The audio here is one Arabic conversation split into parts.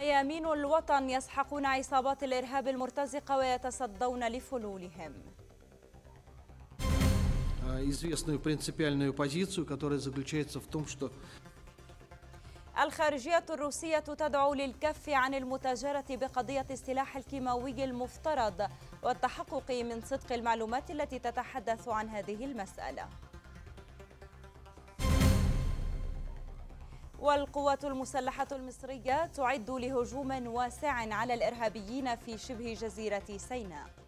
ميامين الوطن يسحقون عصابات الإرهاب المرتزقة ويتصدون لفلولهم известную принципиальную позицию, которая заключается в том, что الخارجية الروسية تدعو للكف عن المتاجرة بقضية السلاح الكيماوي المفترض والتحقق من صدق المعلومات التي تتحدث عن هذه المسألة والقوات المسلحة المصرية تعد لهجوم واسع على الإرهابيين في شبه جزيرة سيناء.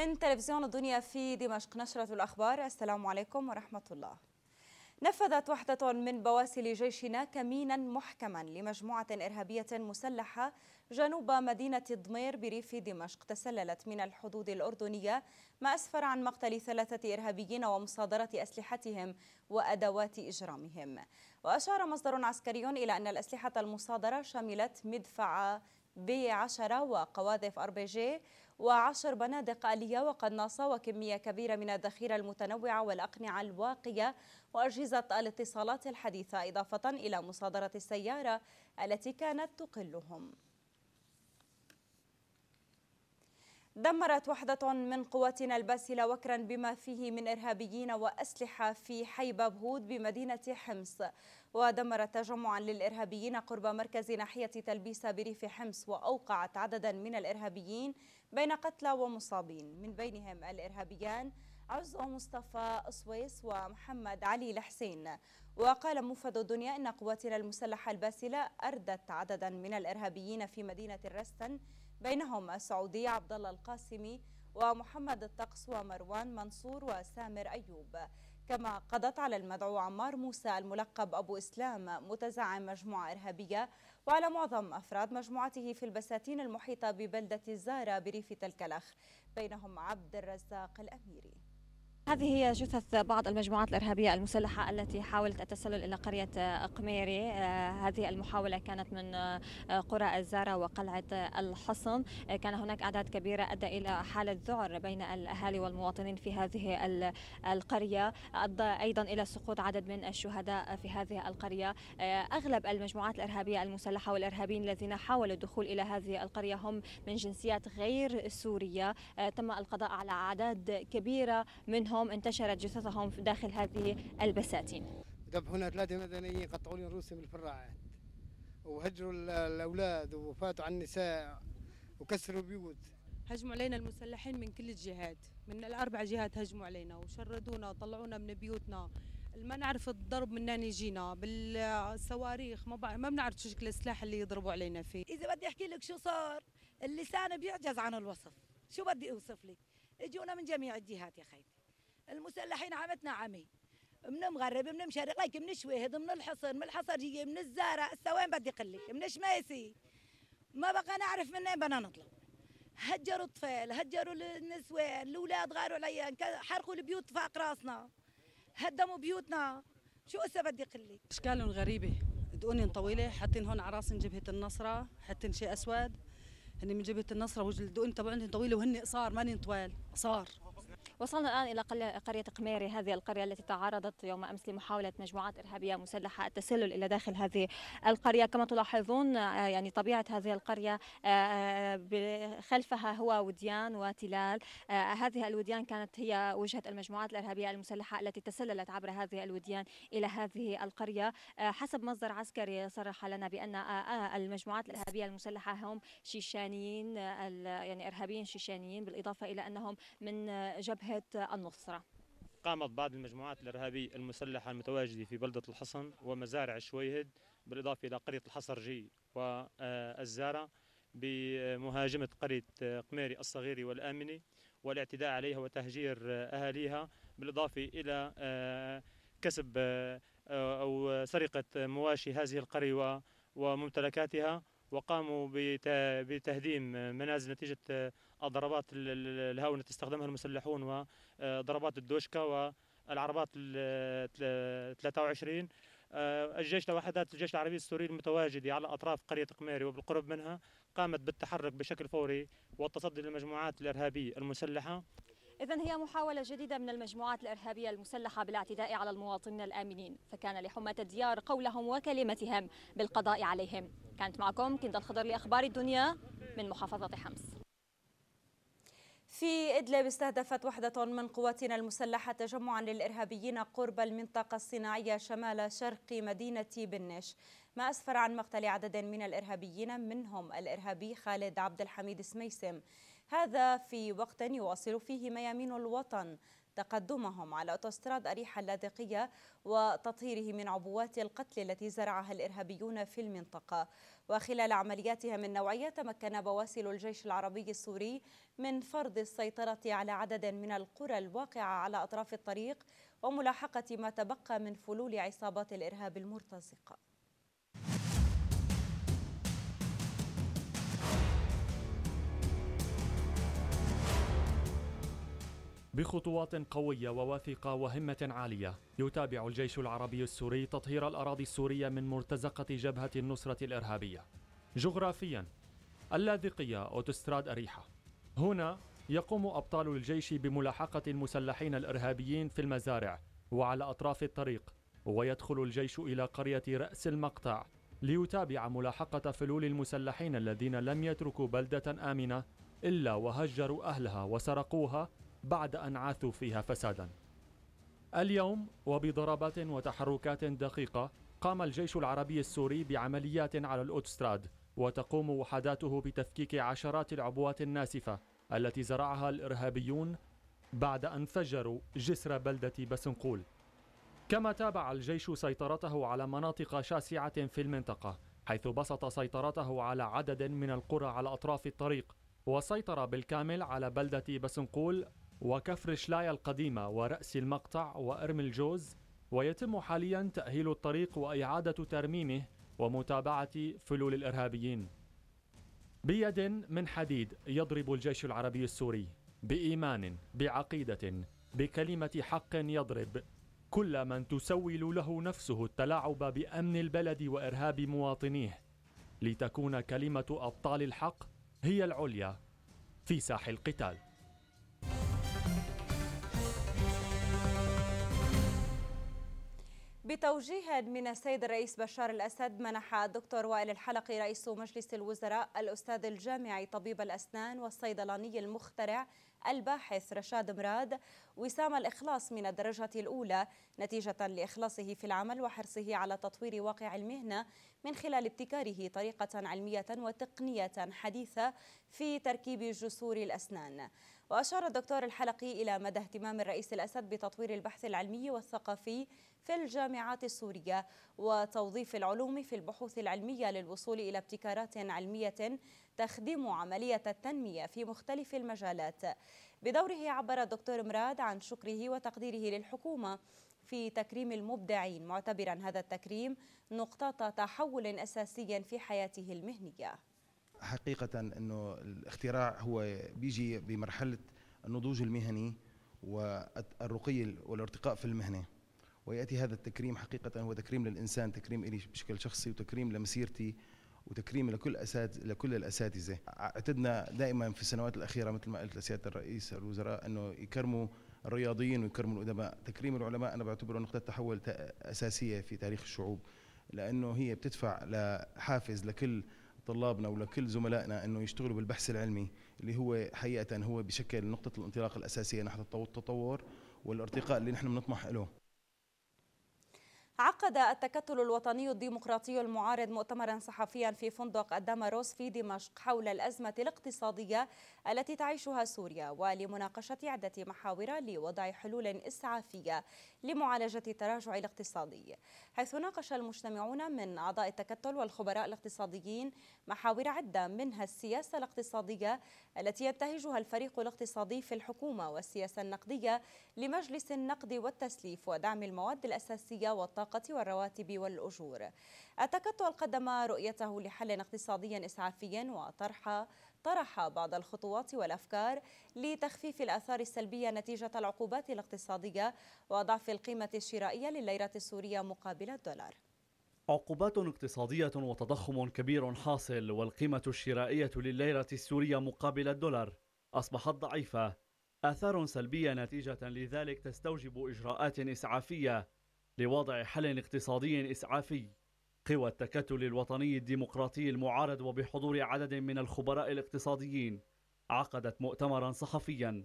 من تلفزيون الدنيا في دمشق نشرة الأخبار. السلام عليكم ورحمة الله. نفذت وحدة من بواسل جيشنا كمينا محكما لمجموعة إرهابية مسلحة جنوب مدينة ضمير بريف دمشق. تسللت من الحدود الأردنية ما أسفر عن مقتل ثلاثة إرهابيين ومصادرة أسلحتهم وأدوات إجرامهم. وأشار مصدر عسكري إلى أن الأسلحة المصادرة شملت مدفع B 10 وقواذف RPG وعشر بنادق آلية وقناصة وكمية كبيرة من الذخيرة المتنوعة والأقنعة الواقية وأجهزة الاتصالات الحديثة إضافة إلى مصادرة السيارة التي كانت تقلهم. دمرت وحدة من قواتنا الباسلة وكرا بما فيه من إرهابيين وأسلحة في حي بابهود بمدينة حمص. ودمرت تجمعا للإرهابيين قرب مركز ناحية تلبيسة بريف حمص وأوقعت عددا من الإرهابيين بين قتلى ومصابين. من بينهم الإرهابيان عز مصطفى أسويس ومحمد علي الحسين. وقال مفد الدنيا أن قواتنا المسلحة الباسلة أردت عددا من الإرهابيين في مدينة الرستن بينهم السعودي عبد الله القاسمي ومحمد الطقس ومروان منصور وسامر أيوب. كما قضت على المدعو عمار موسى الملقب أبو إسلام متزعم مجموعة إرهابية وعلى معظم أفراد مجموعته في البساتين المحيطة ببلدة الزارة بريف تلكلخ بينهم عبد الرزاق الأميري. هذه هي جثث بعض المجموعات الإرهابية المسلحة التي حاولت التسلل إلى قرية قميري. آه، هذه المحاولة كانت من آه، قرى الزارة وقلعة الحصن. آه، كان هناك أعداد كبيرة أدى إلى حالة ذعر بين الأهالي والمواطنين في هذه القرية. أدى أيضا إلى سقوط عدد من الشهداء في هذه القرية. أغلب المجموعات الإرهابية المسلحة والإرهابيين الذين حاولوا الدخول إلى هذه القرية هم من جنسيات غير سورية. تم القضاء على أعداد كبيرة منهم. منهم انتشرت جثثهم داخل هذه البساتين. ذبحونا ثلاثة مدنيين قطعوا لي رؤوسهم الفراعات. وهجروا الأولاد وفاتوا على النساء وكسروا بيوت. هجموا علينا المسلحين من كل الجهات. من الأربع جهات هجموا علينا وشردونا وطلعونا من بيوتنا. ما نعرف الضرب منين يجينا بالصواريخ ما ما بنعرف شو شكل السلاح اللي يضربوا علينا فيه. إذا بدي أحكي لك شو صار اللسان بيعجز عن الوصف. شو بدي أوصف لك؟ إجونا من جميع الجهات يا خيتي. المسلحين عمتنا عمي. من مغرب من مشرق من شويهد من الحصن من الحصرية من الزارع هسه وين بدي قلك من شميسي. ما بقى نعرف من أين بدنا نطلع. هجروا الطفل هجروا النسوان الأولاد غاروا علي حرقوا البيوت فوق راسنا. هدموا بيوتنا. شو هسه بدي قلك اشكالهم غريبة. دقونين طويلة حاطين هون على راسهم جبهة النصرة حاطين شيء أسود. هن من جبهة النصرة والدقون تبعهم طويلة وهن قصار ماني طوال قصار. وصلنا الآن إلى قرية قميري هذه القرية التي تعرضت يوم أمس لمحاولة مجموعات إرهابية مسلحة التسلل إلى داخل هذه القرية. كما تلاحظون آه، يعني طبيعة هذه القرية آه، آه، خلفها هو وديان وتلال. هذه الوديان كانت هي وجهة المجموعات الإرهابية المسلحة التي تسللت عبر هذه الوديان إلى هذه القرية. حسب مصدر عسكري صرح لنا بأن المجموعات الإرهابية المسلحة هم شيشانيين يعني إرهابيين شيشانيين بالإضافة إلى أنهم من جبهة جبهة النصرة. قامت بعض المجموعات الإرهابية المسلحة المتواجدة في بلدة الحصن ومزارع الشويهد بالإضافة إلى قرية الحصرجي والزارة بمهاجمة قرية قميري الصغيرة والآمنة والاعتداء عليها وتهجير أهاليها بالإضافة إلى آه، كسب آه، أو سرقة مواشي هذه القرية وممتلكاتها وقاموا بتهديم منازل نتيجة الضربات الهاونة تستخدمها المسلحون وضربات الدوشكا العربات ال 23 الجيش لوحدات الجيش العربي السوري المتواجدة على أطراف قرية قميري وبالقرب منها قامت بالتحرك بشكل فوري والتصدي للمجموعات الإرهابية المسلحة. إذا هي محاولة جديدة من المجموعات الإرهابية المسلحة بالاعتداء على المواطنين الآمنين فكان لحماة الديار قولهم وكلمتهم بالقضاء عليهم. كانت معكم كندا الخضر لأخبار الدنيا من محافظة حمص. في إدلب استهدفت وحدة من قواتنا المسلحة تجمعا للإرهابيين قرب المنطقة الصناعية شمال شرق مدينة بنش ما أسفر عن مقتل عدد من الإرهابيين منهم الإرهابي خالد عبد الحميد سميسم. هذا في وقت يواصل فيه ميامين الوطن. تقدمهم على أوتوستراد أريحة اللاذقية وتطهيره من عبوات القتل التي زرعها الإرهابيون في المنطقة. وخلال عملياتهم النوعية تمكن بواسل الجيش العربي السوري من فرض السيطرة على عدد من القرى الواقعة على أطراف الطريق وملاحقة ما تبقى من فلول عصابات الإرهاب المرتزقة. بخطوات قوية وواثقة وهمة عالية. يتابع الجيش العربي السوري تطهير الأراضي السورية من مرتزقة جبهة النصرة الإرهابية. جغرافيا اللاذقية أوتوستراد أريحة. هنا يقوم أبطال الجيش بملاحقة المسلحين الإرهابيين في المزارع وعلى أطراف الطريق ويدخل الجيش إلى قرية رأس المقطع ليتابع ملاحقة فلول المسلحين الذين لم يتركوا بلدة آمنة إلا وهجروا أهلها وسرقوها بعد أن عاثوا فيها فسادا. اليوم وبضربات وتحركات دقيقة قام الجيش العربي السوري بعمليات على الأوتستراد وتقوم وحداته بتفكيك عشرات العبوات الناسفة التي زرعها الإرهابيون بعد أن فجروا جسر بلدة بسنقول. كما تابع الجيش سيطرته على مناطق شاسعة في المنطقة حيث بسط سيطرته على عدد من القرى على أطراف الطريق وسيطر بالكامل على بلدة بسنقول وكفر شلايا القديمة ورأس المقطع وأرم الجوز ويتم حاليا تأهيل الطريق وإعادة ترميمه ومتابعة فلول الإرهابيين. بيد من حديد يضرب الجيش العربي السوري بإيمان بعقيدة بكلمة حق يضرب. كل من تسول له نفسه التلاعب بأمن البلد وإرهاب مواطنيه لتكون كلمة أبطال الحق هي العليا في ساح القتال بتوجيه من السيد الرئيس بشار الأسد منح الدكتور وائل الحلقي رئيس مجلس الوزراء الأستاذ الجامعي طبيب الأسنان والصيدلاني المخترع الباحث رشاد مراد وسام الإخلاص من الدرجة الأولى نتيجة لإخلاصه في العمل وحرصه على تطوير واقع المهنة من خلال ابتكاره طريقة علمية وتقنية حديثة في تركيب جسور الأسنان. وأشار الدكتور الحلقي إلى مدى اهتمام الرئيس الأسد بتطوير البحث العلمي والثقافي في الجامعات السورية وتوظيف العلوم في البحوث العلمية للوصول إلى ابتكارات علمية تخدم عملية التنمية في مختلف المجالات. بدوره عبر الدكتور مراد عن شكره وتقديره للحكومة في تكريم المبدعين. معتبرا هذا التكريم نقطة تحول أساسي في حياته المهنية. حقيقة أنه الاختراع هو بيجي بمرحلة النضوج المهني والرقي والارتقاء في المهنة. ويأتي هذا التكريم حقيقة هو تكريم للإنسان تكريم إلي بشكل شخصي وتكريم لمسيرتي وتكريم لكل أساتذة لكل الأساتذة. أعتدنا دائما في السنوات الأخيرة مثل ما قلت لسيادة الرئيس الوزراء أنه يكرموا الرياضيين ويكرموا الأدباء. تكريم العلماء أنا بعتبره نقطة تحول أساسية في تاريخ الشعوب لأنه هي بتدفع لحافز لكل طلابنا ولكل زملائنا أنه يشتغلوا بالبحث العلمي اللي هو حقيقة هو بشكل نقطة الانطلاق الأساسية نحو التطور والارتقاء اللي نحن بنطمح له. عقد التكتل الوطني الديمقراطي المعارض مؤتمرا صحفيا في فندق الداماروس في دمشق حول الأزمة الاقتصادية التي تعيشها سوريا ولمناقشة عدة محاور لوضع حلول إسعافية لمعالجة التراجع الاقتصادي. حيث ناقش المجتمعون من أعضاء التكتل والخبراء الاقتصاديين محاور عدة منها السياسة الاقتصادية التي ينتهجها الفريق الاقتصادي في الحكومة والسياسة النقدية لمجلس النقد والتسليف ودعم المواد الأساسية والطاقة والرواتب والأجور. التكتل قدم رؤيته لحل اقتصادي إسعافي وطرح طرح بعض الخطوات والأفكار لتخفيف الآثار السلبية نتيجة العقوبات الاقتصادية وضعف القيمة الشرائية لليرة السورية مقابل الدولار. عقوبات اقتصادية وتضخم كبير حاصل والقيمة الشرائية لليرة السورية مقابل الدولار أصبحت ضعيفة. آثار سلبية نتيجة لذلك تستوجب إجراءات إسعافية لوضع حل اقتصادي إسعافي. قوى التكتل الوطني الديمقراطي المعارض وبحضور عدد من الخبراء الاقتصاديين عقدت مؤتمرا صحفيا.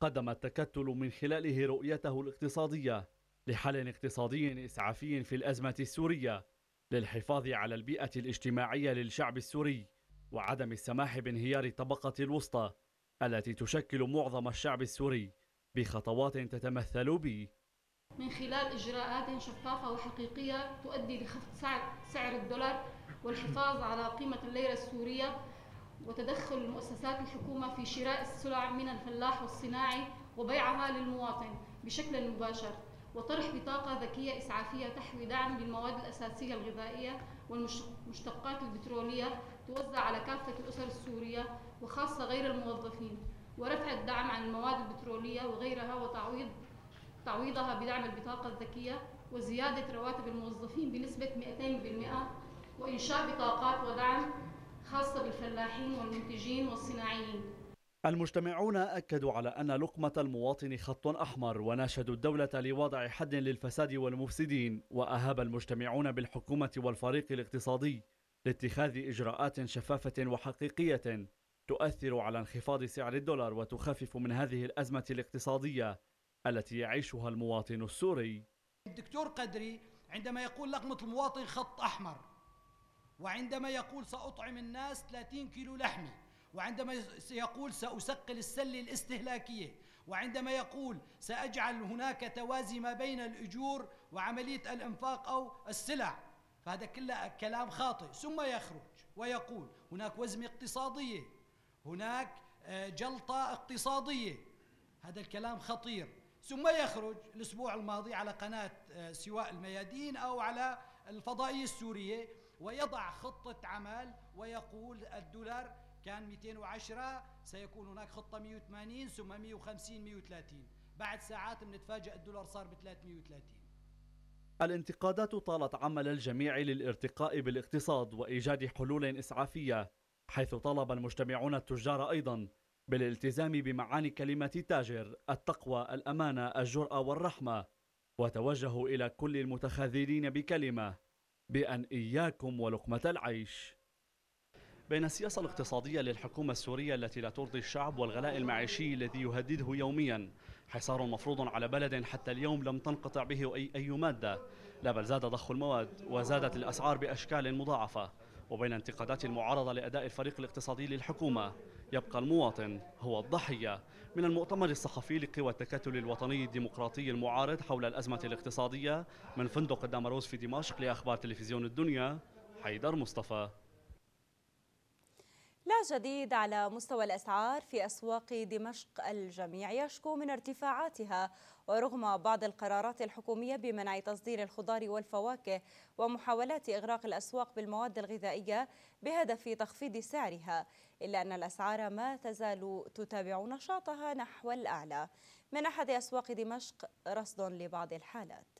قدم التكتل من خلاله رؤيته الاقتصادية لحل اقتصادي إسعافي في الأزمة السورية للحفاظ على البيئة الاجتماعية للشعب السوري وعدم السماح بانهيار الطبقة الوسطى التي تشكل معظم الشعب السوري بخطوات تتمثل ب من خلال إجراءات شفافة وحقيقية تؤدي لخفض سعر الدولار والحفاظ على قيمة الليرة السورية وتدخل مؤسسات الحكومة في شراء السلع من الفلاح والصناعي وبيعها للمواطن بشكل مباشر وطرح بطاقة ذكية إسعافية تحوي دعم للمواد الأساسية الغذائية والمشتقات البترولية توزع على كافة الأسر السورية وخاصة غير الموظفين ورفع الدعم عن المواد البترولية وغيرها وتعويض تعويضها بدعم البطاقة الذكية وزيادة رواتب الموظفين بنسبة 200% وإنشاء بطاقات ودعم خاصة بالفلاحين والمنتجين والصناعيين. المجتمعون أكدوا على أن لقمة المواطن خط أحمر وناشدوا الدولة لوضع حد للفساد والمفسدين وأهاب المجتمعون بالحكومة والفريق الاقتصادي لاتخاذ إجراءات شفافة وحقيقية تؤثر على انخفاض سعر الدولار وتخفف من هذه الأزمة الاقتصادية. التي يعيشها المواطن السوري. الدكتور قدري عندما يقول لقمة المواطن خط أحمر وعندما يقول سأطعم الناس 30 كيلو لحمة وعندما يقول سأسقل السلة الاستهلاكية وعندما يقول سأجعل هناك توازي ما بين الأجور وعملية الإنفاق أو السلع فهذا كله كلام خاطئ. ثم يخرج ويقول هناك وزمة اقتصادية هناك آه، جلطة اقتصادية. هذا الكلام خطير. ثم يخرج الأسبوع الماضي على قناة آه، سواء الميادين أو على الفضائية السورية ويضع خطة عمل ويقول الدولار كان 210 سيكون هناك خطة 180 ثم 150 130 بعد ساعات بنتفاجئ الدولار صار ب 330 الانتقادات طالت عمل الجميع للارتقاء بالاقتصاد وإيجاد حلول إسعافية حيث طلب المجتمعون التجار أيضا بالالتزام بمعاني كلمة تاجر التقوى الأمانة الجرأة والرحمة. وتوجهوا إلى كل المتخاذلين بكلمة بأن إياكم ولقمة العيش. بين السياسة الاقتصادية للحكومة السورية التي لا ترضي الشعب والغلاء المعيشي الذي يهدده يوميا حصار مفروض على بلد حتى اليوم لم تنقطع به أي, أي مادة. لا بل زاد ضخ المواد وزادت الأسعار بأشكال مضاعفة. وبين انتقادات المعارضة لأداء الفريق الاقتصادي للحكومة يبقى المواطن هو الضحية من المؤتمر الصحفي لقوى التكتل الوطني الديمقراطي المعارض حول الأزمة الاقتصادية من فندق الدامروز في دمشق لأخبار تلفزيون الدنيا حيدر مصطفى. لا جديد على مستوى الأسعار في أسواق دمشق الجميع يشكو من ارتفاعاتها ورغم بعض القرارات الحكومية بمنع تصدير الخضار والفواكه ومحاولات إغراق الأسواق بالمواد الغذائية بهدف تخفيض سعرها إلا أن الأسعار ما تزال تتابع نشاطها نحو الأعلى. من أحد أسواق دمشق رصد لبعض الحالات.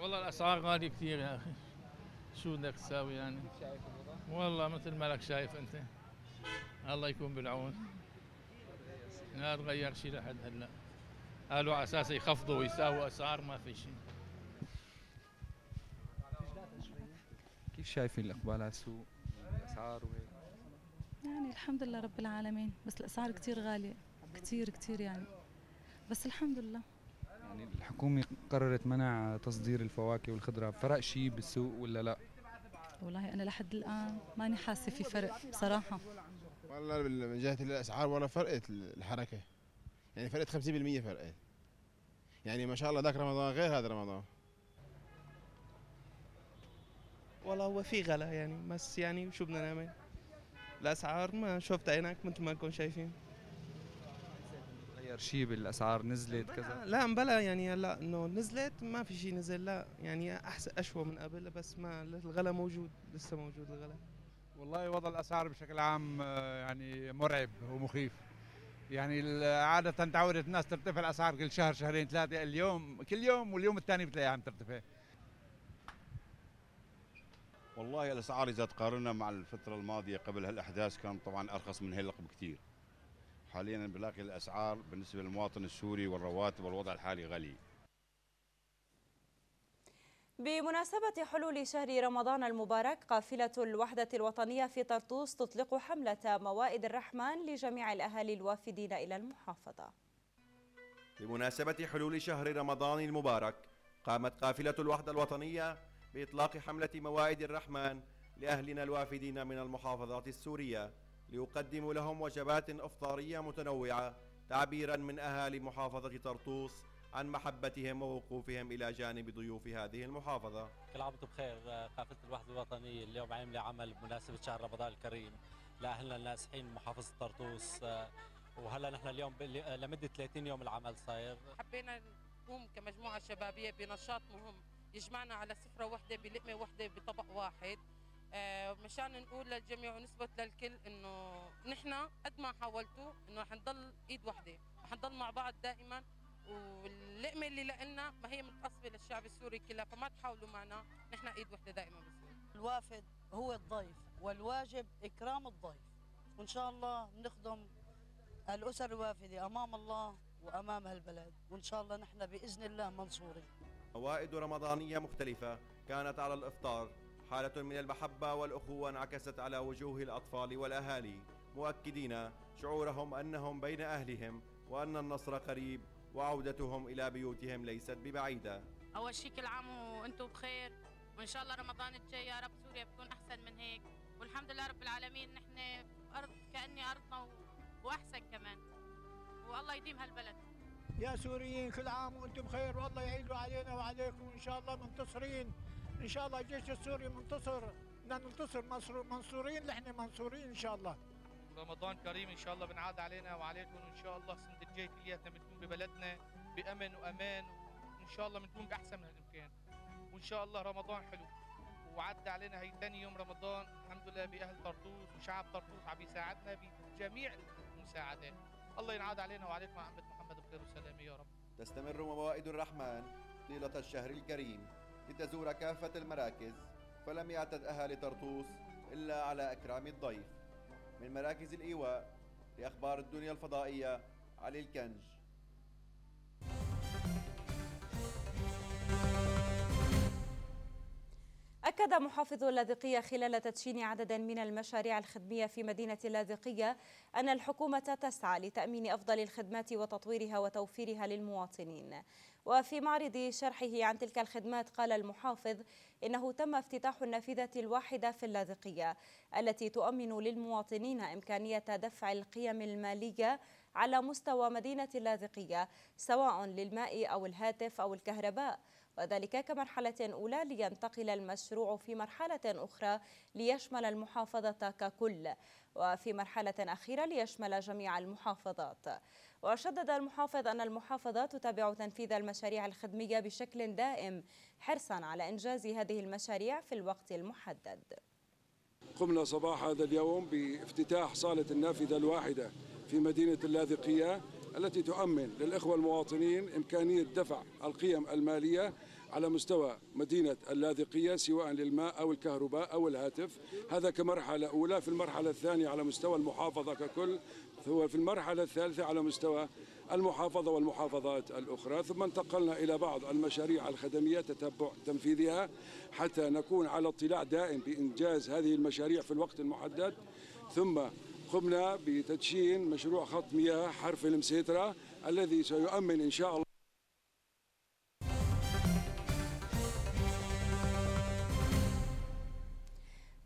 والله الأسعار غالية كثير يا أخي. شو بدك تساوي يعني؟ والله مثل ما لك شايف أنت. الله يكون بالعون. ما تغير شيء لحد هلا. قالوا على أساس يخفضوا ويساووا أسعار ما في شيء كيف شايفين الأقبال على السوق؟ الأسعار وهيك؟ يعني الحمد لله رب العالمين. بس الأسعار كثير غالية. كثير كثير يعني. بس الحمد لله. يعني الحكومة قررت منع تصدير الفواكه والخضرة. فرق شيء بالسوق ولا لا؟ والله أنا لحد الآن ماني حاسة في فرق بصراحة. والله من جهة الأسعار والله فرقت الحركة. يعني فرقت 50% فرقت. يعني ما شاء الله ذاك رمضان غير هذا رمضان. والله هو في غلا يعني بس يعني شو بدنا نعمل؟ الأسعار ما شفت عينك مثل ما نكون شايفين. غير شيء بالاسعار نزلت كذا؟ لا مبلا يعني هلا إنه نزلت ما في شيء نزل لا يعني احسن أشوى من قبل بس ما الغلا موجود لسه موجود الغلا. والله وضع الأسعار بشكل عام آه، يعني مرعب ومخيف. يعني عادة تعودت الناس ترتفع الأسعار كل شهر شهرين ثلاثة اليوم كل يوم واليوم الثاني بتلاقيها عم ترتفع. والله الأسعار إذا تقارنها مع الفترة الماضية قبل هالأحداث كان طبعا أرخص من هلا بكثير حاليا بلاقي الأسعار بالنسبة للمواطن السوري والرواتب والوضع الحالي غالي. بمناسبة حلول شهر رمضان المبارك قافلة الوحدة الوطنية في طرطوس تطلق حملة موائد الرحمن لجميع الأهالي الوافدين إلى المحافظة. بمناسبة حلول شهر رمضان المبارك قامت قافلة الوحدة الوطنية بإطلاق حملة موائد الرحمن لأهلنا الوافدين من المحافظات السورية. ليقدموا لهم وجبات إفطارية متنوعة تعبيرا من أهالي محافظة طرطوس عن محبتهم ووقوفهم إلى جانب ضيوف هذه المحافظة. كل عام وأنتم بخير قافلة الوحدة الوطنية اليوم عاملة عمل بمناسبة شهر رمضان الكريم لأهلنا النازحين من محافظة طرطوس وهلا نحن اليوم لمدة 30 يوم العمل صاير. حبينا نقوم كمجموعة شبابية بنشاط مهم يجمعنا على سفرة واحدة بلقمة واحدة بطبق واحد. آه، مشان نقول للجميع ونثبت للكل إنه نحن قد ما حاولتوا إنه رح نضل إيد واحدة رح نضل مع بعض دائما واللقمة اللي لنا ما هي متقسمة للشعب السوري كله فما تحاولوا معنا نحن إيد واحدة دائما بالسوري الوافد هو الضيف والواجب إكرام الضيف. وإن شاء الله نخدم الأسر الوافدة أمام الله وأمام هالبلد وإن شاء الله نحن بإذن الله منصورين. موائد رمضانية مختلفة كانت على الإفطار. حالة من المحبة والأخوة انعكست على وجوه الأطفال والأهالي مؤكدين شعورهم أنهم بين أهلهم وأن النصر قريب وعودتهم إلى بيوتهم ليست ببعيدة. أول شيء كل عام وأنتم بخير وإن شاء الله رمضان الجاي يا رب سوريا بتكون أحسن من هيك. والحمد لله رب العالمين نحن أرض كأني أرضنا و... وأحسن كمان. والله يديم هالبلد. يا سوريين كل عام وأنتم بخير والله يعيدوا علينا وعليكم إن شاء الله منتصرين. إن شاء الله الجيش السوري منتصر بدنا ننتصر. منصور- منصورين نحن منصورين إن شاء الله. رمضان كريم إن شاء الله بنعاد علينا وعليكم. وان شاء الله السنة الجاي كلياتنا بنكون ببلدنا بأمن وأمان. وان شاء الله بنكون بأحسن من الإمكان. وإن شاء الله رمضان حلو. وعدى علينا هي ثاني يوم رمضان. الحمد لله بأهل طرطوس وشعب طرطوس عم يساعدنا بجميع المساعدات. الله ينعاد علينا وعليكم عمة محمد بخير وسلامة يا رب. تستمر موائد الرحمن طيلة الشهر الكريم. لتزور كافة المراكز فلم يعتد أهالي طرطوس إلا على إكرام الضيف. من مراكز الإيواء لأخبار الدنيا الفضائية علي الكنج. أكد محافظ اللاذقية خلال تدشين عدد من المشاريع الخدمية في مدينة اللاذقية أن الحكومة تسعى لتأمين أفضل الخدمات وتطويرها وتوفيرها للمواطنين. وفي معرض شرحه عن تلك الخدمات قال المحافظ إنه تم افتتاح النافذة الواحدة في اللاذقية التي تؤمن للمواطنين إمكانية دفع القيم المالية على مستوى مدينة اللاذقية سواء للماء أو الهاتف أو الكهرباء. وذلك كمرحلة أولى لينتقل المشروع في مرحلة أخرى ليشمل المحافظة ككل وفي مرحلة أخيرة ليشمل جميع المحافظات. وشدد المحافظ أن المحافظة تتابع تنفيذ المشاريع الخدمية بشكل دائم حرصا على إنجاز هذه المشاريع في الوقت المحدد. قمنا صباح هذا اليوم بافتتاح صالة النافذة الواحدة في مدينة اللاذقية التي تؤمن للإخوة المواطنين إمكانية دفع القيم المالية على مستوى مدينة اللاذقية سواء للماء أو الكهرباء أو الهاتف. هذا كمرحلة أولى في المرحلة الثانية على مستوى المحافظة ككل. ثم في المرحلة الثالثة على مستوى المحافظة والمحافظات الأخرى ثم انتقلنا إلى بعض المشاريع الخدمية تتبع تنفيذها حتى نكون على اطلاع دائم بإنجاز هذه المشاريع في الوقت المحدد. ثم قمنا بتدشين مشروع خط مياه حرف المسيترة الذي سيؤمن إن شاء الله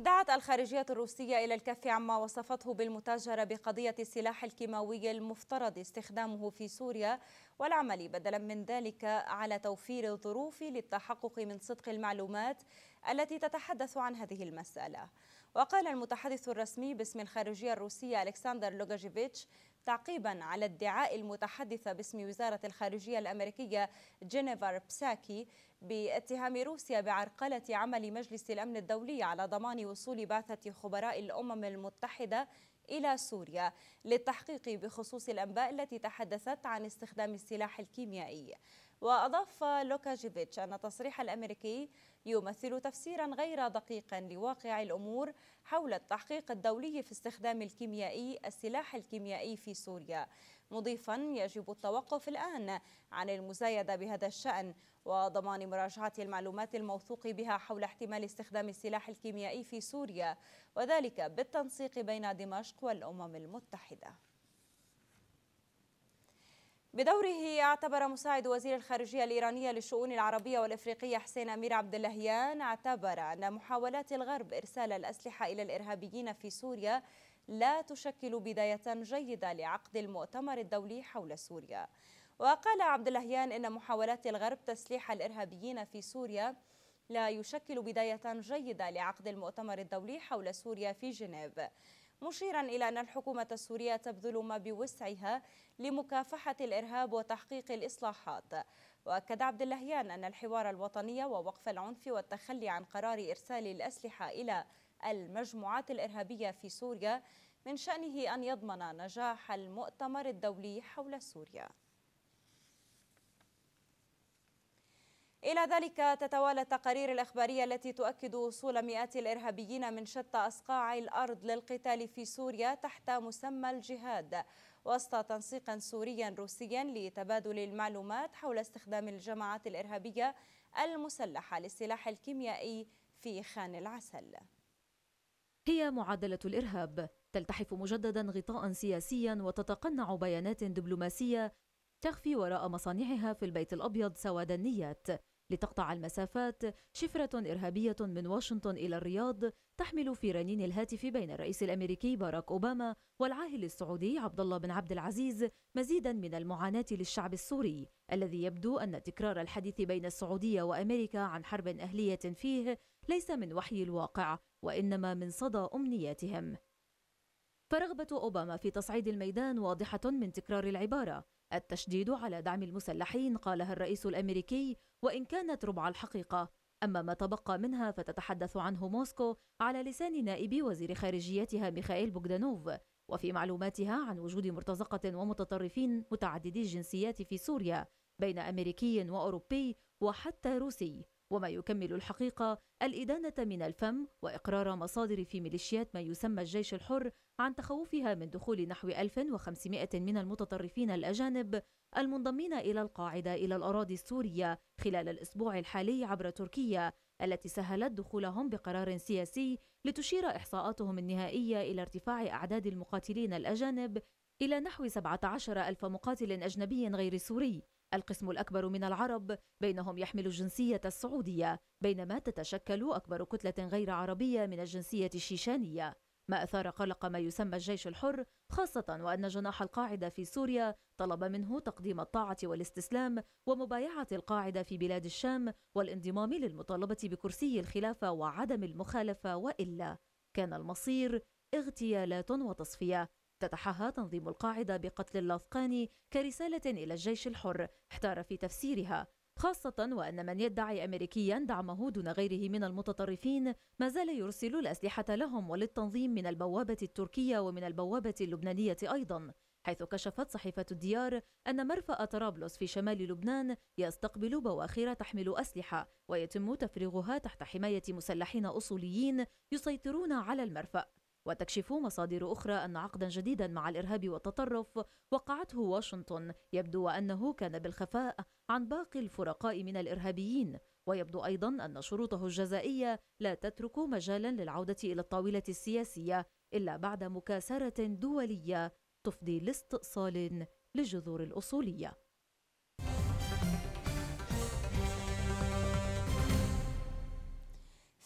دعت الخارجية الروسية إلى الكف عما وصفته بالمتاجرة بقضية السلاح الكيماوي المفترض استخدامه في سوريا والعمل بدلا من ذلك على توفير الظروف للتحقق من صدق المعلومات التي تتحدث عن هذه المسألة. وقال المتحدث الرسمي باسم الخارجية الروسية ألكسندر لوكاشيفيتش تعقيبا على ادعاء المتحدثة باسم وزارة الخارجية الأمريكية جينيفر بساكي باتهام روسيا بعرقلة عمل مجلس الأمن الدولي على ضمان وصول بعثة خبراء الأمم المتحدة إلى سوريا للتحقيق بخصوص الأنباء التي تحدثت عن استخدام السلاح الكيميائي. وأضاف لوكاشيفيتش أن التصريح الأمريكي يمثل تفسيرا غير دقيق لواقع الأمور حول التحقيق الدولي في استخدام الكيميائي السلاح الكيميائي في سوريا. مضيفا يجب التوقف الآن عن المزايدة بهذا الشأن وضمان مراجعة المعلومات الموثوق بها حول احتمال استخدام السلاح الكيميائي في سوريا وذلك بالتنسيق بين دمشق والأمم المتحدة. بدوره اعتبر مساعد وزير الخارجية الإيرانية للشؤون العربية والإفريقية حسين أمير عبد اللهيان اعتبر أن محاولات الغرب إرسال الأسلحة إلى الإرهابيين في سوريا لا تشكل بداية جيدة لعقد المؤتمر الدولي حول سوريا. وقال عبد اللهيان إن محاولات الغرب تسليح الإرهابيين في سوريا لا يشكل بداية جيدة لعقد المؤتمر الدولي حول سوريا في جنيف. مشيرا إلى أن الحكومة السورية تبذل ما بوسعها لمكافحة الإرهاب وتحقيق الإصلاحات. وأكد عبد اللهيان أن الحوار الوطني ووقف العنف والتخلي عن قرار إرسال الأسلحة إلى المجموعات الإرهابية في سوريا من شأنه أن يضمن نجاح المؤتمر الدولي حول سوريا. إلى ذلك تتوالى التقارير الإخبارية التي تؤكد وصول مئات الإرهابيين من شتى أصقاع الأرض للقتال في سوريا تحت مسمى الجهاد وسط تنسيق سوري روسي لتبادل المعلومات حول استخدام الجماعات الإرهابية المسلحة للسلاح الكيميائي في خان العسل. هي معادلة الإرهاب. تلتحف مجددا غطاء سياسيا وتتقنع بيانات دبلوماسية تخفي وراء مصانعها في البيت الأبيض سواد النيات. لتقطع المسافات شفرة إرهابية من واشنطن إلى الرياض تحمل في رنين الهاتف بين الرئيس الأمريكي باراك أوباما والعاهل السعودي عبد الله بن عبد العزيز مزيدا من المعاناة للشعب السوري الذي يبدو أن تكرار الحديث بين السعودية وأمريكا عن حرب أهلية فيه ليس من وحي الواقع وإنما من صدى أمنياتهم. فرغبة أوباما في تصعيد الميدان واضحة من تكرار العبارة. التشديد على دعم المسلحين قالها الرئيس الأمريكي وإن كانت ربع الحقيقة. أما ما تبقى منها فتتحدث عنه موسكو على لسان نائب وزير خارجيتها ميخائيل بوغدانوف وفي معلوماتها عن وجود مرتزقة ومتطرفين متعددي الجنسيات في سوريا بين أمريكي وأوروبي وحتى روسي. وما يكمل الحقيقة الإدانة من الفم وإقرار مصادر في ميليشيات ما يسمى الجيش الحر عن تخوفها من دخول نحو 1500 من المتطرفين الأجانب المنضمين إلى القاعدة إلى الأراضي السورية خلال الأسبوع الحالي عبر تركيا التي سهلت دخولهم بقرار سياسي لتشير إحصاءاتهم النهائية إلى ارتفاع أعداد المقاتلين الأجانب إلى نحو 17 ألف مقاتل أجنبي غير سوري. القسم الأكبر من العرب بينهم يحمل الجنسية السعودية بينما تتشكل أكبر كتلة غير عربية من الجنسية الشيشانية. ما أثار قلق ما يسمى الجيش الحر خاصة وأن جناح القاعدة في سوريا طلب منه تقديم الطاعة والاستسلام ومبايعة القاعدة في بلاد الشام والانضمام للمطالبة بكرسي الخلافة وعدم المخالفة وإلا. كان المصير اغتيالات وتصفية. افتتحها تنظيم القاعدة بقتل اللاذقاني كرسالة إلى الجيش الحر احتار في تفسيرها. خاصة وأن من يدعي أمريكيا دعمه دون غيره من المتطرفين ما زال يرسل الأسلحة لهم وللتنظيم من البوابة التركية ومن البوابة اللبنانية أيضا حيث كشفت صحيفة الديار أن مرفأ طرابلس في شمال لبنان يستقبل بواخر تحمل أسلحة ويتم تفريغها تحت حماية مسلحين أصوليين يسيطرون على المرفأ. وتكشف مصادر أخرى أن عقدا جديدا مع الإرهاب والتطرف وقعته واشنطن. يبدو أنه كان بالخفاء عن باقي الفرقاء من الإرهابيين ويبدو أيضا أن شروطه الجزائية لا تترك مجالا للعودة إلى الطاولة السياسية إلا بعد مكاسرة دولية تفضي لاستئصال للجذور الأصولية.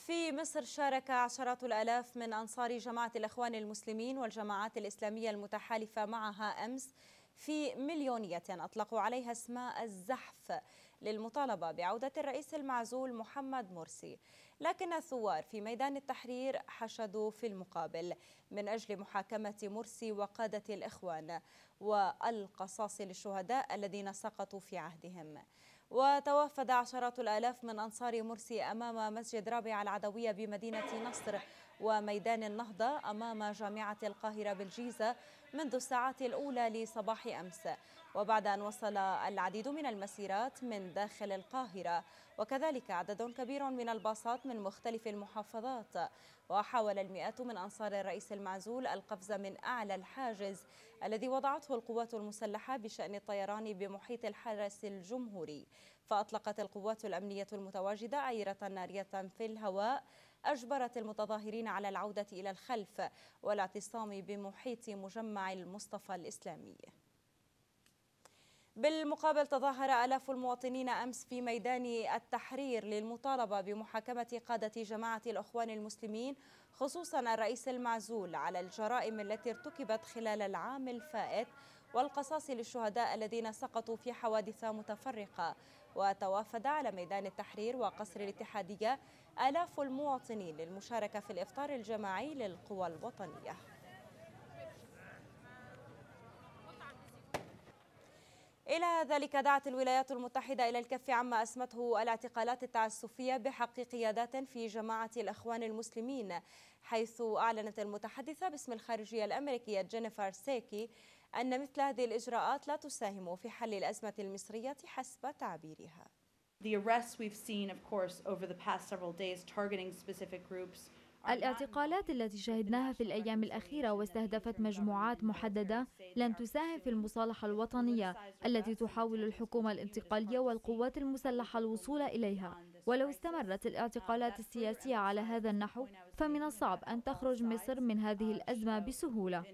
في مصر شارك عشرات الآلاف من أنصار جماعة الإخوان المسلمين والجماعات الإسلامية المتحالفة معها أمس في مليونية أطلقوا عليها اسماء الزحف للمطالبة بعودة الرئيس المعزول محمد مرسي. لكن الثوار في ميدان التحرير حشدوا في المقابل من أجل محاكمة مرسي وقادة الإخوان والقصاص للشهداء الذين سقطوا في عهدهم. وتوافد عشرات الآلاف من أنصار مرسي أمام مسجد رابع العدوية بمدينة نصر. وميدان النهضة أمام جامعة القاهرة بالجيزة منذ الساعات الأولى لصباح أمس. وبعد أن وصل العديد من المسيرات من داخل القاهرة. وكذلك عدد كبير من الباصات من مختلف المحافظات. وحاول المئات من أنصار الرئيس المعزول القفز من أعلى الحاجز الذي وضعته القوات المسلحة بشأن الطيران بمحيط الحرس الجمهوري. فأطلقت القوات الأمنية المتواجدة عيرة نارية في الهواء أجبرت المتظاهرين على العودة إلى الخلف والاعتصام بمحيط مجمع المصطفى الإسلامي. بالمقابل تظاهر آلاف المواطنين أمس في ميدان التحرير للمطالبة بمحاكمة قادة جماعة الأخوان المسلمين خصوصا الرئيس المعزول على الجرائم التي ارتكبت خلال العام الفائت والقصاص للشهداء الذين سقطوا في حوادث متفرقة. وتوافد على ميدان التحرير وقصر الاتحادية آلاف المواطنين للمشاركة في الإفطار الجماعي للقوى الوطنية إلى ذلك دعت الولايات المتحدة إلى الكف عما أسمته الاعتقالات التعسفية بحق قيادات في جماعة الأخوان المسلمين حيث أعلنت المتحدثة باسم الخارجية الأمريكية جينيفر سيكي أن مثل هذه الإجراءات لا تساهم في حل الأزمة المصرية حسب تعبيرها. The arrests we've seen, of course, over the past several days targeting specific groups الاعتقالات التي شهدناها في الأيام الأخيرة واستهدفت مجموعات محددة لن تساهم في المصالحة الوطنية التي تحاول الحكومة الانتقالية والقوات المسلحة الوصول إليها. ولو استمرت الاعتقالات السياسية على هذا النحو فمن الصعب أن تخرج مصر من هذه الأزمة بسهولة.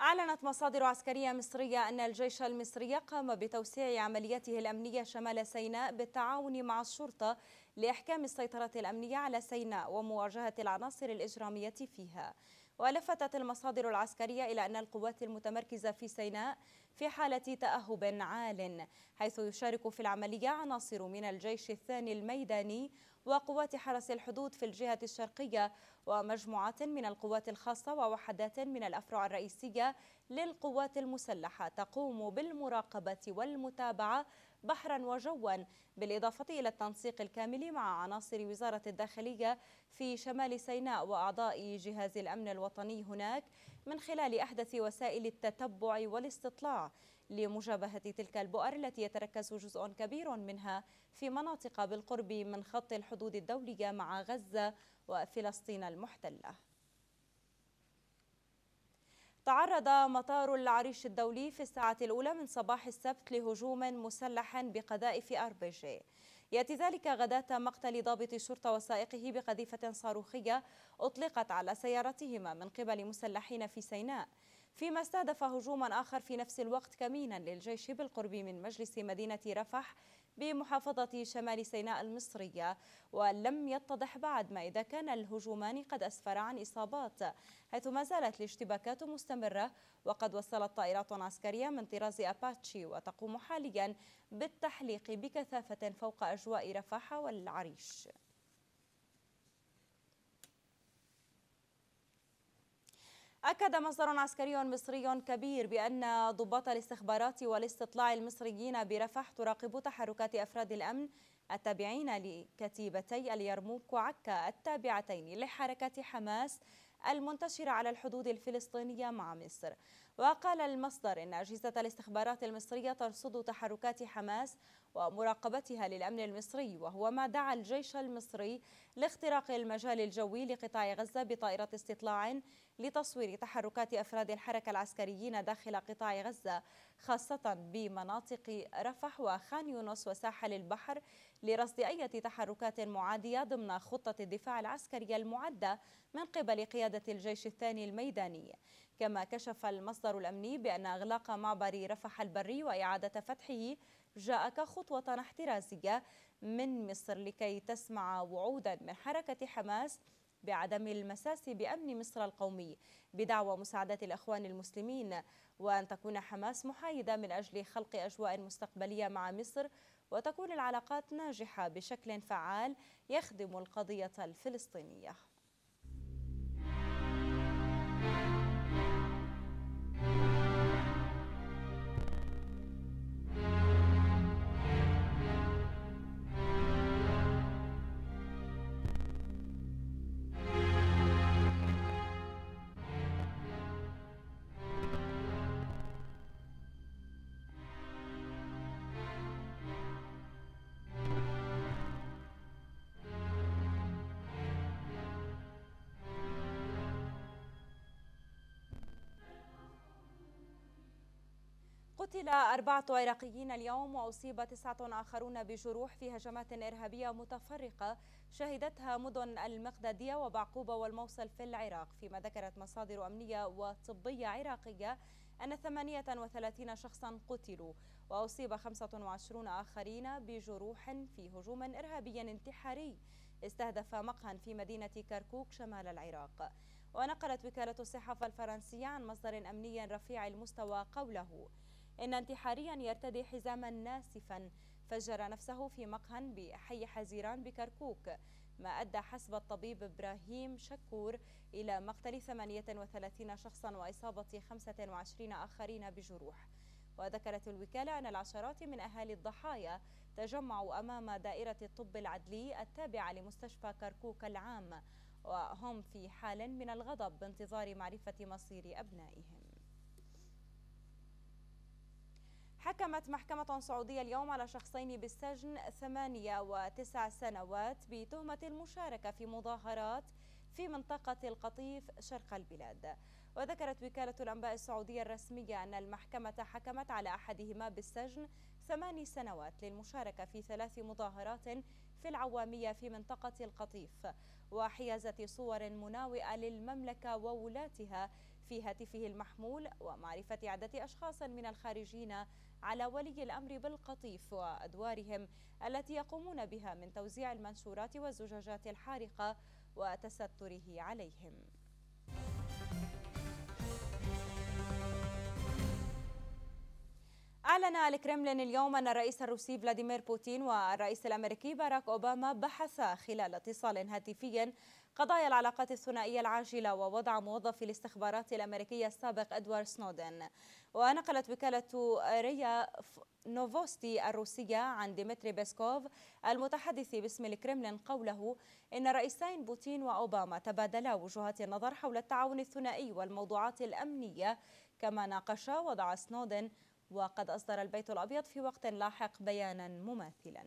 أعلنت مصادر عسكرية مصرية أن الجيش المصري قام بتوسيع عملياته الأمنية شمال سيناء بالتعاون مع الشرطة لإحكام السيطرة الأمنية على سيناء ومواجهة العناصر الإجرامية فيها. ولفتت المصادر العسكرية إلى أن القوات المتمركزة في سيناء في حالة تأهب عال حيث يشارك في العملية عناصر من الجيش الثاني الميداني وقوات حرس الحدود في الجهة الشرقية ومجموعات من القوات الخاصة ووحدات من الأفرع الرئيسية للقوات المسلحة تقوم بالمراقبة والمتابعة بحرا وجوا بالإضافة إلى التنسيق الكامل مع عناصر وزارة الداخلية في شمال سيناء وأعضاء جهاز الأمن الوطني هناك من خلال أحدث وسائل التتبع والاستطلاع. لمجابهة تلك البؤر التي يتركز جزء كبير منها في مناطق بالقرب من خط الحدود الدولية مع غزة وفلسطين المحتلة. تعرض مطار العريش الدولي في الساعة الأولى من صباح السبت لهجوم مسلح بقذائف أربجي يأتي ذلك غداة مقتل ضابط شرطة وسائقه بقذيفة صاروخية أطلقت على سيارتهما من قبل مسلحين في سيناء. فيما استهدف هجوما آخر في نفس الوقت كمينا للجيش بالقرب من مجلس مدينة رفح بمحافظة شمال سيناء المصرية ولم يتضح بعد ما إذا كان الهجومان قد أسفر عن إصابات حيث ما زالت الاشتباكات مستمرة وقد وصلت طائرات عسكرية من طراز أباتشي وتقوم حاليا بالتحليق بكثافة فوق أجواء رفح والعريش. أكد مصدر عسكري مصري كبير بأن ضباط الاستخبارات والاستطلاع المصريين برفح تراقب تحركات أفراد الأمن التابعين لكتيبتي اليرموك وعكا التابعتين لحركة حماس المنتشرة على الحدود الفلسطينية مع مصر. وقال المصدر إن أجهزة الاستخبارات المصرية ترصد تحركات حماس ومراقبتها للأمن المصري وهو ما دعا الجيش المصري لاختراق المجال الجوي لقطاع غزة بطائرة استطلاع لتصوير تحركات أفراد الحركة العسكريين داخل قطاع غزة خاصة بمناطق رفح وخان يونس وساحل البحر لرصد أي تحركات معادية ضمن خطة الدفاع العسكري المعدة من قبل قيادة الجيش الثاني الميداني. كما كشف المصدر الأمني بأن إغلاق معبر رفح البري وإعادة فتحه جاء كخطوة احترازية من مصر لكي تسمع وعودا من حركة حماس بعدم المساس بأمن مصر القومي. بدعوى مساعدة الأخوان المسلمين وأن تكون حماس محايدة من أجل خلق أجواء مستقبلية مع مصر وتكون العلاقات ناجحة بشكل فعال يخدم القضية الفلسطينية. قتل أربعة عراقيين اليوم وأصيب تسعة آخرون بجروح في هجمات إرهابية متفرقة شهدتها مدن المقددية وبعقوبة والموصل في العراق. فيما ذكرت مصادر أمنية وطبية عراقية أن 38 شخصا قتلوا وأصيب 25 آخرين بجروح في هجوم إرهابي انتحاري. استهدف مقهى في مدينة كركوك شمال العراق. ونقلت وكالة الصحافة الفرنسية عن مصدر أمني رفيع المستوى قوله إن انتحاريا يرتدي حزاما ناسفا. فجر نفسه في مقهى بحي حزيران بكركوك ما أدى حسب الطبيب إبراهيم شكور إلى مقتل 38 شخصا وإصابة 25 آخرين بجروح. وذكرت الوكالة أن العشرات من أهالي الضحايا تجمعوا أمام دائرة الطب العدلي التابعة لمستشفى كركوك العام وهم في حال من الغضب بانتظار معرفة مصير أبنائهم. حكمت محكمة سعودية اليوم على شخصين بالسجن ثمانية وتسع سنوات بتهمة المشاركة في مظاهرات في منطقة القطيف شرق البلاد. وذكرت وكالة الأنباء السعودية الرسمية أن المحكمة حكمت على أحدهما بالسجن ثمان سنوات للمشاركة في ثلاث مظاهرات في العوامية في منطقة القطيف وحيازة صور مناوئة للمملكة وولاتها في هاتفه المحمول ومعرفة عدة أشخاص من الخارجين على ولي الأمر بالقطيف وأدوارهم التي يقومون بها من توزيع المنشورات والزجاجات الحارقة وتستره عليهم. أعلن الكرملين اليوم أن الرئيس الروسي فلاديمير بوتين والرئيس الأمريكي باراك أوباما بحثا خلال اتصال هاتفي قضايا العلاقات الثنائية العاجلة ووضع موظف الاستخبارات الأمريكية السابق أدوارد سنودن. ونقلت وكالة ريا نوفوستي الروسية عن ديمتري بيسكوف المتحدث باسم الكرملين قوله إن الرئيسين بوتين وأوباما تبادلا وجهات النظر حول التعاون الثنائي والموضوعات الأمنية. كما ناقشا وضع سنودن وقد أصدر البيت الأبيض في وقت لاحق بيانا مماثلا.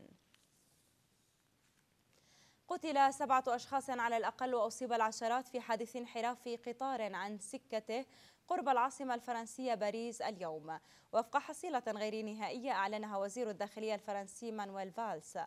قتل سبعة أشخاص على الأقل وأصيب العشرات في حادث انحراف قطار عن سكته قرب العاصمة الفرنسية باريس اليوم. وفق حصيلة غير نهائية أعلنها وزير الداخلية الفرنسي مانويل فالس.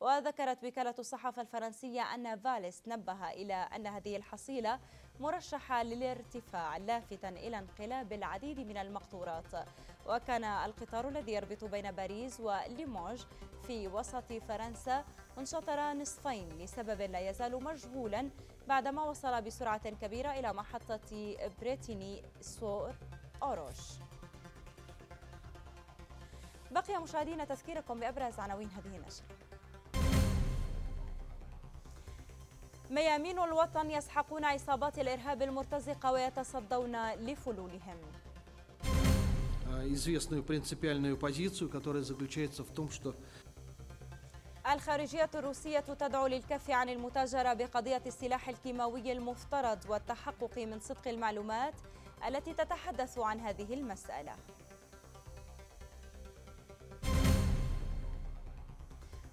وذكرت وكالة الصحافة الفرنسية أن فالس نبه إلى أن هذه الحصيلة مرشحة للارتفاع لافتا إلى انقلاب العديد من المقطورات. وكان القطار الذي يربط بين باريس وليموج في وسط فرنسا انشطر نصفين لسبب لا يزال مجهولا بعدما وصل بسرعة كبيرة إلى محطة بريتيني سور أوروش. بقي مشاهدينا تذكيركم بأبرز عناوين هذه النشرة. ميامين الوطن يسحقون عصابات الإرهاب المرتزقة ويتصدون لفلولهم известную принципиальную позицию, которая заключается в том, что الخارجية الروسية تدعو للكف عن المتاجرة بقضية السلاح الكيماوي المفترض والتحقق من صدق المعلومات التي تتحدث عن هذه المسألة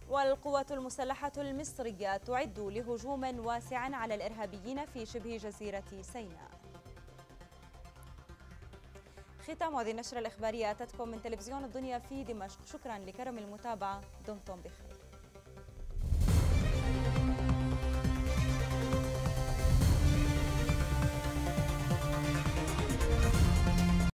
والقوات المسلحة المصرية تعد لهجوم واسع على الإرهابيين في شبه جزيرة سيناء. ختام هذه النشرة الإخبارية. أتتكم من تلفزيون الدنيا في دمشق. شكرا لكرم المتابعة. دمتم بخير.